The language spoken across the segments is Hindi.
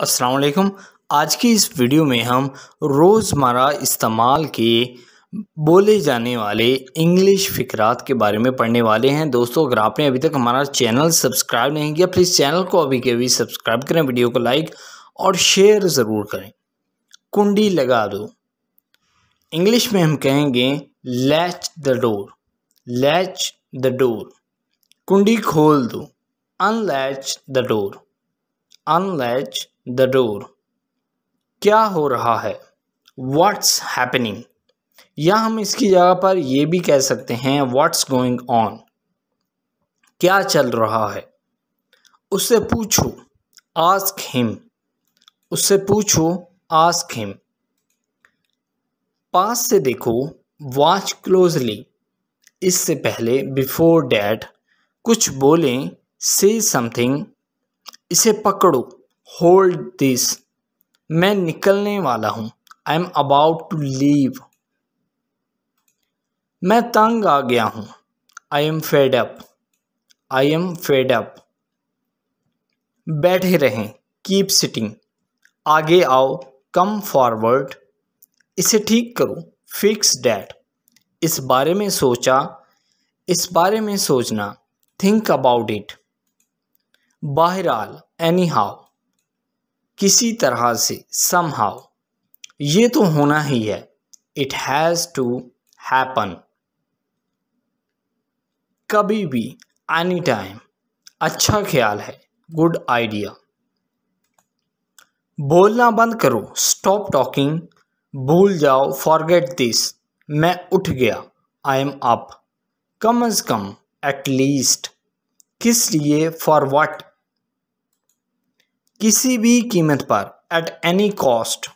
अस्सलाम वालेकुम आज की इस वीडियो में हम रोज़मर्रा इस्तेमाल के बोले जाने वाले इंग्लिश फ़िक्रात के बारे में पढ़ने वाले हैं। दोस्तों, अगर आपने अभी तक हमारा चैनल सब्सक्राइब नहीं किया प्लीज़ चैनल को अभी के अभी सब्सक्राइब करें, वीडियो को लाइक और शेयर ज़रूर करें। कुंडी लगा दो। इंग्लिश में हम कहेंगे latch the door latch the door कुंडी खोल दो। Unlatch the door unlatch the door क्या हो रहा है? व्हाट्स हैपनिंग या हम इसकी जगह पर यह भी कह सकते हैं व्हाट्स गोइंग ऑन क्या चल रहा है? उससे पूछो आस्क हिम उससे पूछो आस्क हिम पास से देखो वॉच क्लोजली इससे पहले बिफोर डैट कुछ बोलें से समथिंग इसे पकड़ो। होल्ड दिस मैं निकलने वाला हूँ। I am about to leave मैं तंग आ गया हूँ। I am fed up I am fed up बैठे रहें। कीप सिटिंग आगे आओ। कम फॉरवर्ड इसे ठीक करो। फिक्स डैट इस बारे में सोचा। इस बारे में सोचना। थिंक अबाउट इट बहरहाल एनी हाउ किसी तरह से सम हाउ ये तो होना ही है। इट हैज़ टू हैपन कभी भी एनी टाइम अच्छा ख्याल है गुड आइडिया बोलना बंद करो स्टॉप टॉकिंग भूल जाओ फॉरगेट दिस मैं उठ गया आई एम अप कम अज़ कम एट लीस्ट किस लिए फॉर वट किसी भी कीमत पर एट एनी कॉस्ट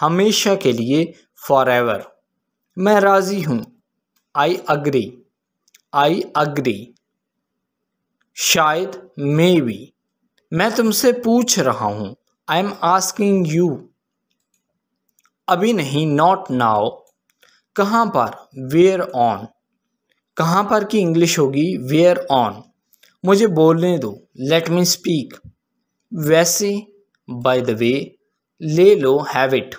हमेशा के लिए फॉर एवर मैं राज़ी हूँ। आई अग्री आई अग्री शायद मे बी मैं तुमसे पूछ रहा हूँ। आई एम आस्किंग यू अभी नहीं नॉट नाउ कहाँ पर? वेयर ऑन कहाँ पर की इंग्लिश होगी? वेयर ऑन मुझे बोलने दो। लेट मी स्पीक वैसे बाय द वे ले लो हैव इट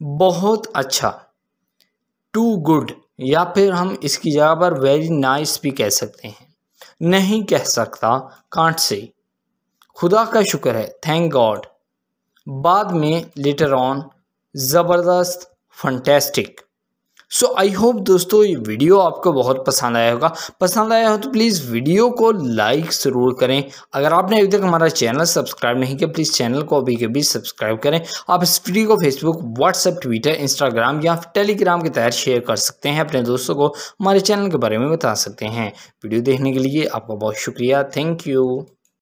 बहुत अच्छा। टू गुड या फिर हम इसकी जगह पर वेरी नाइस भी कह सकते हैं। नहीं कह सकता कांट से खुदा का शुक्र है थैंक गॉड बाद में लेटर ऑन ज़बरदस्त फंटेस्टिक सो आई होप दोस्तों ये वीडियो आपको बहुत पसंद आया होगा। पसंद आया हो तो प्लीज़ वीडियो को लाइक ज़रूर करें। अगर आपने अभी तक हमारा चैनल सब्सक्राइब नहीं किया प्लीज़ चैनल को अभी के भी सब्सक्राइब करें। आप इस वीडियो को फेसबुक व्हाट्सएप ट्विटर इंस्टाग्राम या टेलीग्राम के तहत शेयर कर सकते हैं। अपने दोस्तों को हमारे चैनल के बारे में बता सकते हैं। वीडियो देखने के लिए आपका बहुत शुक्रिया। Thank you